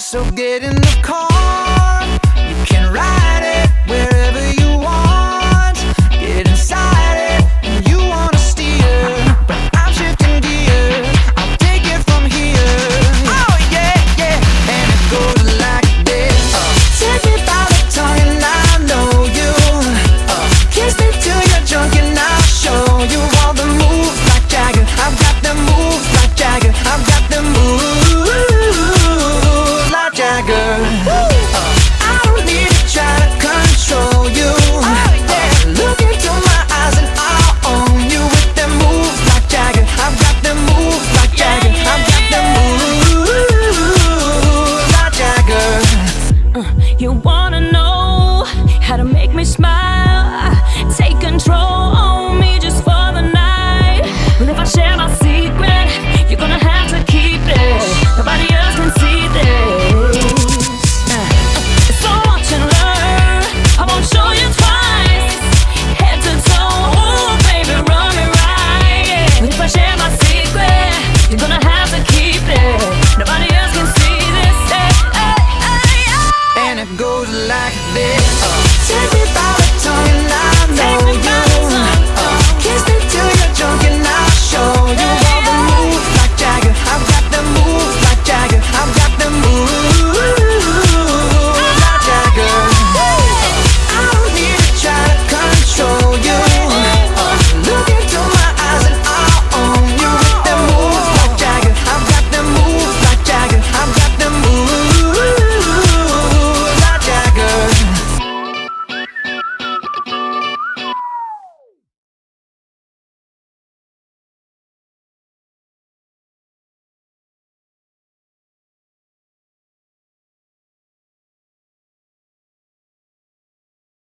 so get in the car. Should